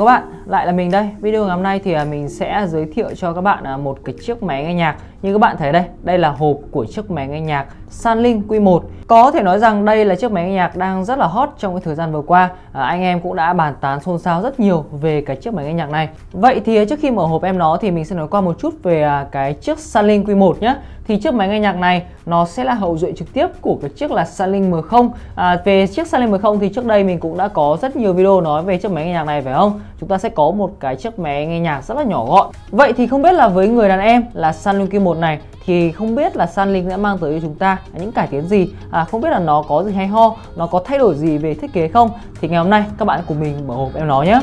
chào các bạn, lại là mình đây. Video ngày hôm nay thì à, mình sẽ giới thiệu cho các bạn à, một cái chiếc máy nghe nhạc. Như các bạn thấy đây, đây là hộp của chiếc máy nghe nhạc Sunlink Q1. Có thể nói rằng đây là chiếc máy nghe nhạc đang rất là hot trong cái thời gian vừa qua. À, anh em cũng đã bàn tán xôn xao rất nhiều về cái chiếc máy nghe nhạc này. Vậy thì à, trước khi mở hộp em nó thì mình sẽ nói qua một chút về cái chiếc Sunlink Q1 nhé. Thì chiếc máy nghe nhạc này nó sẽ là hậu duệ trực tiếp của cái chiếc là Sunlink M0. À, về chiếc Sunlink M0 thì trước đây mình cũng đã có rất nhiều video nói về chiếc máy nghe nhạc này phải không? Chúng ta sẽ có một cái chiếc máy nghe nhạc rất là nhỏ gọn. Vậy thì không biết là với người đàn em là Sunlink Q1 này thì không biết là Sunlink sẽ mang tới cho chúng ta những cải tiến gì? À, không biết là nó có gì hay ho nó có thay đổi gì về thiết kế không? Thì ngày hôm nay các bạn cùng mình mở hộp em nó nhé.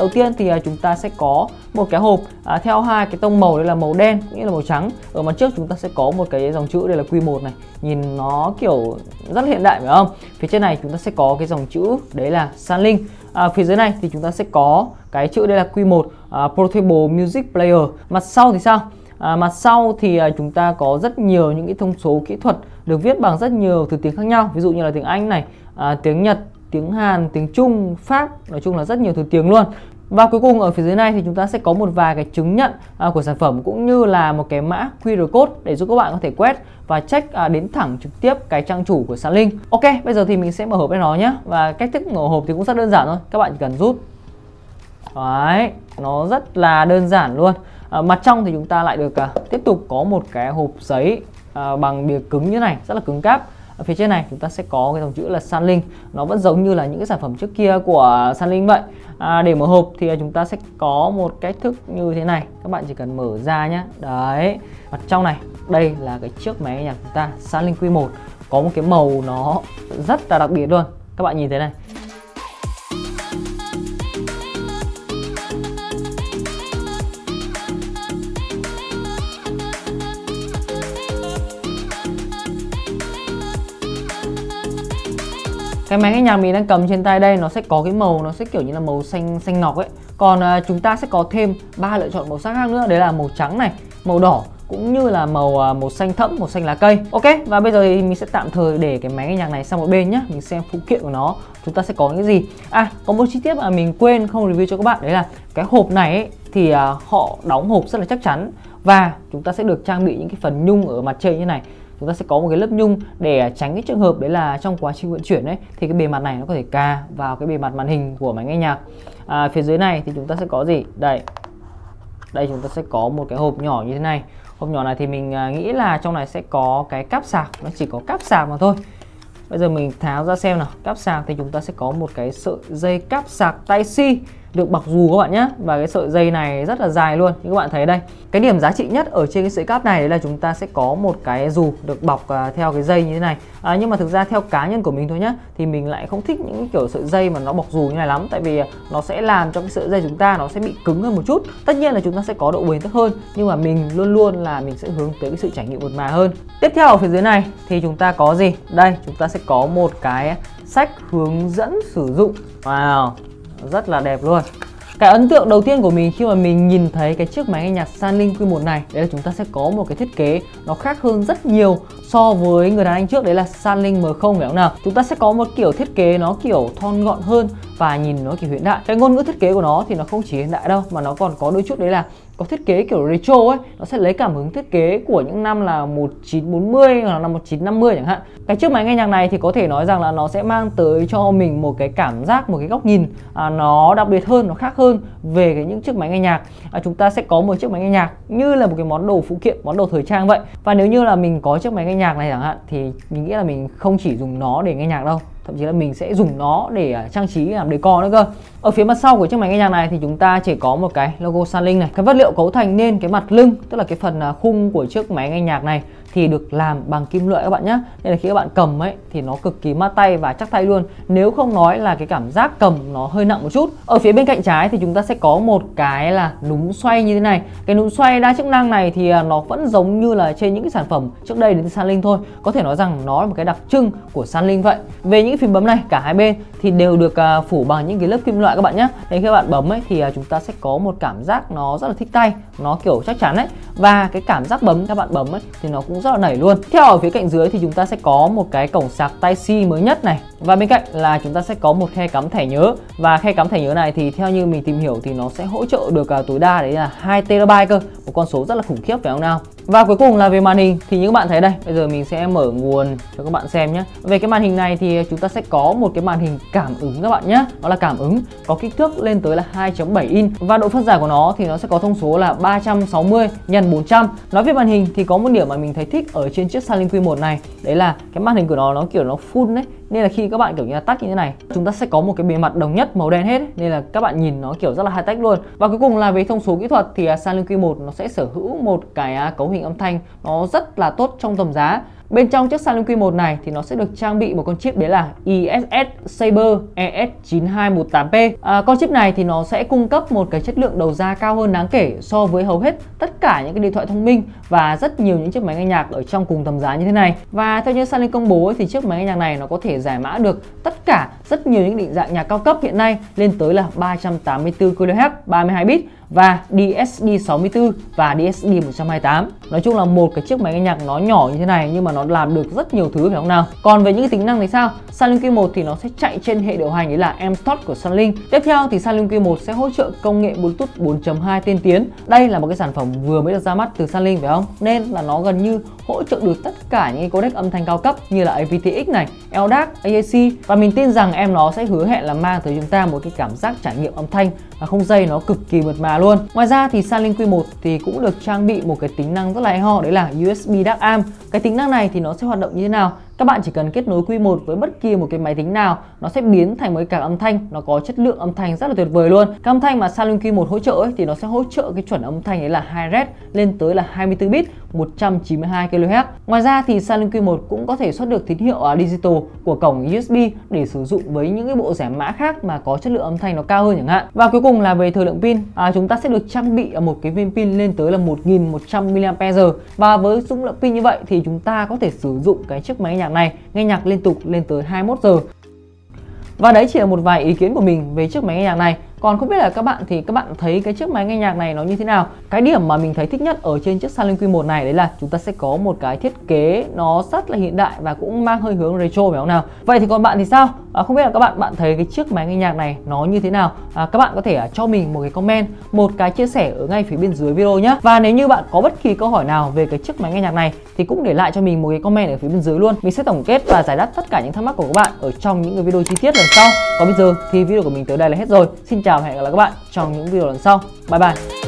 Đầu tiên thì à, chúng ta sẽ có một cái hộp à, theo hai cái tông màu đây là màu đen cũng như là màu trắng. Ở mặt trước chúng ta sẽ có một cái dòng chữ đây là Q1 này. Nhìn nó kiểu rất hiện đại phải không? Phía trên này chúng ta sẽ có cái dòng chữ đấy là Sunlink à, phía dưới này thì chúng ta sẽ có cái chữ đây là Q1 à, Portable Music Player. Mặt sau thì sao? À, mặt sau thì à, chúng ta có rất nhiều những cái thông số kỹ thuật được viết bằng rất nhiều từ tiếng khác nhau. Ví dụ như là tiếng Anh này à, tiếng Nhật tiếng Hàn tiếng Trung Pháp nói chung là rất nhiều thứ tiếng luôn và cuối cùng ở phía dưới này thì chúng ta sẽ có một vài cái chứng nhận à, của sản phẩm cũng như là một cái mã QR code để giúp các bạn có thể quét và check à, đến thẳng trực tiếp cái trang chủ của Sunlink. Ok, bây giờ thì mình sẽ mở hộp lên nó nhé. Và cách thức mở hộp thì cũng rất đơn giản thôi. Các bạn chỉ cần rút. Đấy, nó rất là đơn giản luôn. À, mặt trong thì chúng ta lại được à, tiếp tục có một cái hộp giấy à, bằng bìa cứng như này, rất là cứng cáp ở phía trên này chúng ta sẽ có cái dòng chữ là Sunlink. Nó vẫn giống như là những cái sản phẩm trước kia của Sunlink vậy. À, để mở hộp thì chúng ta sẽ có một cách thức như thế này. Các bạn chỉ cần mở ra nhé đấy. Mặt trong này đây là cái chiếc máy nhạc chúng ta Sunlink Q1 có một cái màu nó rất là đặc biệt luôn. Các bạn nhìn thấy này. Cái máy nghe nhạc mình đang cầm trên tay đây nó sẽ có cái màu nó sẽ kiểu như là màu xanh xanh ngọc ấy. Còn uh, chúng ta sẽ có thêm ba lựa chọn màu sắc khác nữa. Đấy là màu trắng này màu đỏ cũng như là màu à, màu xanh thẫm màu xanh lá cây. Ok và bây giờ thì mình sẽ tạm thời để cái máy nghe nhạc này sang một bên nhá. Mình xem phụ kiện của nó chúng ta sẽ có những gì. À có một chi tiết mà mình quên không review cho các bạn đấy là cái hộp này ấy, thì à, họ đóng hộp rất là chắc chắn. Và chúng ta sẽ được trang bị những cái phần nhung ở mặt trên như này chúng ta sẽ có một cái lớp nhung để tránh cái trường hợp đấy là trong quá trình vận chuyển đấy thì cái bề mặt này nó có thể cà vào cái bề mặt màn hình của máy nghe nhạc. À, phía dưới này thì chúng ta sẽ có gì? Đây. Đây chúng ta sẽ có một cái hộp nhỏ như thế này. Hộp nhỏ này thì mình à, nghĩ là trong này sẽ có cái cáp sạc nó chỉ có cáp sạc mà thôi. Bây giờ mình tháo ra xem nào. Cáp sạc thì chúng ta sẽ có một cái sợi dây cáp sạc tai si được bọc dù các bạn nhé. Và cái sợi dây này rất là dài luôn. Như các bạn thấy đây. Cái điểm giá trị nhất ở trên cái sợi cáp này là chúng ta sẽ có một cái dù được bọc uh, theo cái dây như thế này. À, nhưng mà thực ra theo cá nhân của mình thôi nhé thì mình lại không thích những kiểu sợi dây mà nó bọc dù như này lắm. Tại vì nó sẽ làm cho cái sợi dây chúng ta nó sẽ bị cứng hơn một chút. Tất nhiên là chúng ta sẽ có độ bền tốt hơn nhưng mà mình luôn luôn là mình sẽ hướng tới cái sự trải nghiệm mượt mà hơn. Tiếp theo ở phía dưới này thì chúng ta có gì? Đây chúng ta sẽ có một cái sách hướng dẫn sử dụng. Wow rất là đẹp luôn. Cái ấn tượng đầu tiên của mình khi mà mình nhìn thấy cái chiếc máy nghe nhạc Sanling Q1 này, đấy là chúng ta sẽ có một cái thiết kế nó khác hơn rất nhiều so với người đàn anh trước, đấy là Sanling M0 phải không nào? Chúng ta sẽ có một kiểu thiết kế nó kiểu thon gọn hơn và nhìn nó kiểu hiện đại. Cái ngôn ngữ thiết kế của nó thì nó không chỉ hiện đại đâu mà nó còn có đôi chút đấy là có thiết kế kiểu retro ấy. Nó sẽ lấy cảm hứng thiết kế của những năm là 1940 hoặc là năm 1950 chẳng hạn. Cái chiếc máy nghe nhạc này thì có thể nói rằng là nó sẽ mang tới cho mình một cái cảm giác một cái góc nhìn à, nó đặc biệt hơn nó khác hơn về cái những chiếc máy nghe nhạc. À, chúng ta sẽ có một chiếc máy nghe nhạc như là một cái món đồ phụ kiện món đồ thời trang vậy. Và nếu như là mình có chiếc máy nghe nhạc này chẳng hạn thì mình nghĩ là mình không chỉ dùng nó để nghe nhạc đâu thậm chí là mình sẽ dùng nó để à, trang trí làm decor nữa cơ ở phía mặt sau của chiếc máy nghe nhạc này thì chúng ta chỉ có một cái logo Sanling này. Cái vật liệu cấu thành nên cái mặt lưng, tức là cái phần à, khung của chiếc máy nghe nhạc này thì được làm bằng kim loại các bạn nhé nên là khi các bạn cầm ấy thì nó cực kỳ mát tay và chắc tay luôn. Nếu không nói là cái cảm giác cầm nó hơi nặng một chút. Ở phía bên cạnh trái thì chúng ta sẽ có một cái là núm xoay như thế này. Cái núm xoay đa chức năng này thì à, nó vẫn giống như là trên những cái sản phẩm trước đây đến từ Sunlink thôi. Có thể nói rằng nó là một cái đặc trưng của Sanling vậy. Về những phím bấm này, cả hai bên thì đều được à, phủ bằng những cái lớp kim loại các bạn nhé nên khi các bạn bấm ấy thì à, chúng ta sẽ có một cảm giác nó rất là thích tay, nó kiểu chắc chắn đấy và cái cảm giác bấm, các bạn bấm ấy, thì nó cũng rất là nảy luôn. Theo ở phía cạnh dưới thì chúng ta sẽ có một cái cổng sạc Type-C mới nhất này. Và bên cạnh là chúng ta sẽ có một khe cắm thẻ nhớ. Và khe cắm thẻ nhớ này thì theo như mình tìm hiểu thì nó sẽ hỗ trợ được à, tối đa đấy là 2 TB cơ. Một con số rất là khủng khiếp, phải không nào? Và cuối cùng là về màn hình. Thì như các bạn thấy đây, bây giờ mình sẽ mở nguồn cho các bạn xem nhé. Về cái màn hình này thì chúng ta sẽ có một cái màn hình cảm ứng các bạn nhé. Nó là cảm ứng, có kích thước lên tới là 2.7 inch và độ phân giải của nó thì nó sẽ có thông số là 360 x 400 nói về màn hình thì có một điểm mà mình thấy thích ở trên chiếc Starlink Q1 này. Đấy là cái màn hình của nó nó kiểu nó full đấy. Nên là khi các bạn kiểu như là tắt như thế này, chúng ta sẽ có một cái bề mặt đồng nhất, màu đen hết nên là các bạn nhìn nó kiểu rất là high tech luôn. Và cuối cùng là về thông số kỹ thuật thì Starlink Q1 nó sẽ sở hữu một cái à, cấu hình âm thanh nó rất là tốt trong tầm giá. Bên trong chiếc salon Q1 này thì nó sẽ được trang bị một con chip đấy là ISS Saber ES9218P. À, con chip này thì nó sẽ cung cấp một cái chất lượng đầu ra cao hơn đáng kể so với hầu hết tất cả những cái điện thoại thông minh và rất nhiều những chiếc máy nghe nhạc ở trong cùng tầm giá như thế này. Và theo như Starlink công bố thì chiếc máy nghe nhạc này nó có thể giải mã được tất cả rất nhiều những định dạng nhạc cao cấp hiện nay lên tới là 384 kHz 32 bit và DSD 64 và DSD 128. Nói chung là một cái chiếc máy nghe nhạc nó nhỏ như thế này nhưng mà nó làm được rất nhiều thứ, phải không nào? Còn về những tính năng thì sao? Sunlink Q1 thì nó sẽ chạy trên hệ điều hành đấy là M-Stock của Sunlink Tiếp theo thì Sunlink Q1 sẽ hỗ trợ công nghệ Bluetooth 4.2 tiên tiến. Đây là một cái sản phẩm vừa mới được ra mắt từ Sunlink phải không? Nên là nó gần như hỗ trợ được tất cả những codec âm thanh cao cấp như là aptX này, LDAC, AAC và mình tin rằng em nó sẽ hứa hẹn là mang tới chúng ta một cái cảm giác trải nghiệm âm thanh và không dây nó cực kỳ mượt mà luôn. Ngoài ra thì Starlink Q1 thì cũng được trang bị một cái tính năng rất là hay ho đấy là USB DAC AM. Cái tính năng này thì nó sẽ hoạt động như thế nào? Các bạn chỉ cần kết nối Q1 với bất kỳ một cái máy tính nào, nó sẽ biến thành một cái âm thanh, nó có chất lượng âm thanh rất là tuyệt vời luôn. Cái âm thanh mà Salon Q1 hỗ trợ ấy, thì nó sẽ hỗ trợ cái chuẩn âm thanh ấy là Hi-Res lên tới là 24 bit, 192 kHz. Ngoài ra thì Starlink Q1 cũng có thể xuất được tín hiệu à, digital của cổng USB để sử dụng với những cái bộ rẻ mã khác mà có chất lượng âm thanh nó cao hơn chẳng hạn. Và cuối cùng là về thời lượng pin, à, chúng ta sẽ được trang bị một cái viên pin lên tới là 1100 mAh và với dung lượng pin như vậy thì chúng ta có thể sử dụng cái chiếc máy nhà nhạc này, nghe nhạc liên tục lên tới 21 giờ. Và đấy chỉ là một vài ý kiến của mình về chiếc máy nghe nhạc này. Còn không biết là các bạn thì các bạn thấy cái chiếc máy nghe nhạc này nó như thế nào? Cái điểm mà mình thấy thích nhất ở trên chiếc Starlink Q1 này, đấy là chúng ta sẽ có một cái thiết kế nó rất là hiện đại và cũng mang hơi hướng retro phải không nào? Vậy thì còn bạn thì sao? À, không biết là các bạn bạn thấy cái chiếc máy nghe nhạc này nó như thế nào? À, các bạn có thể à, cho mình một cái comment, một cái chia sẻ ở ngay phía bên dưới video nhé. Và nếu như bạn có bất kỳ câu hỏi nào về cái chiếc máy nghe nhạc này thì cũng để lại cho mình một cái comment ở phía bên dưới luôn. Mình sẽ tổng kết và giải đáp tất cả những thắc mắc của các bạn ở trong những cái video chi tiết lần sau. Còn bây giờ thì video của mình tới đây là hết rồi. Xin chào và hẹn gặp lại các bạn trong những video lần sau. Bye bye.